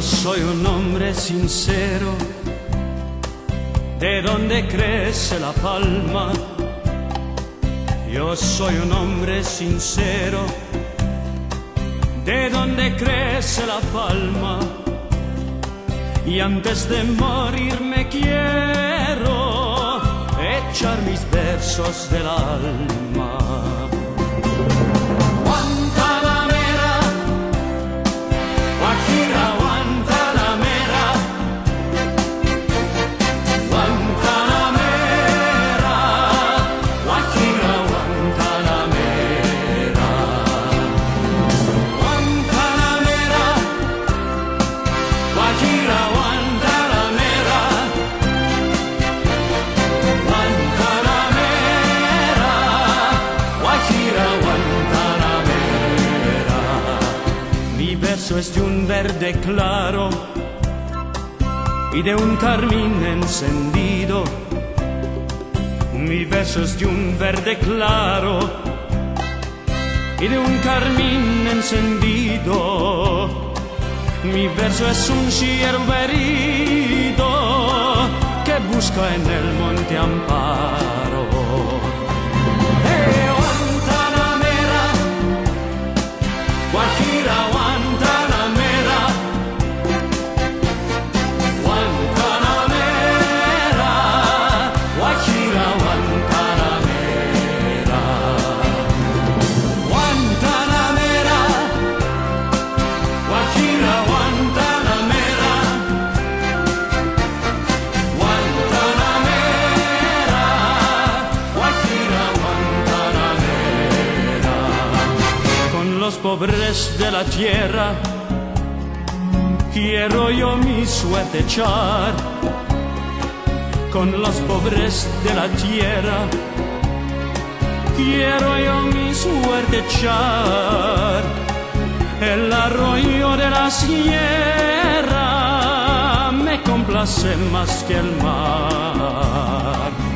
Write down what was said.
Yo soy un hombre sincero, de donde crece la palma. Yo soy un hombre sincero, de donde crece la palma. Y antes de morir me quiero echar mis versos del alma. Guantanamera, Guajira, Verso es de un verde claro y de un carmín encendido. Mi verso es de un verde claro y de un carmín encendido. Mi verso es un ciervo herido que busca en el monte amparo. Los pobres de la tierra. Quiero yo mi suerte echar con los pobres de la tierra. Quiero yo mi suerte echar el arroyo de la sierra me complace más que el mar.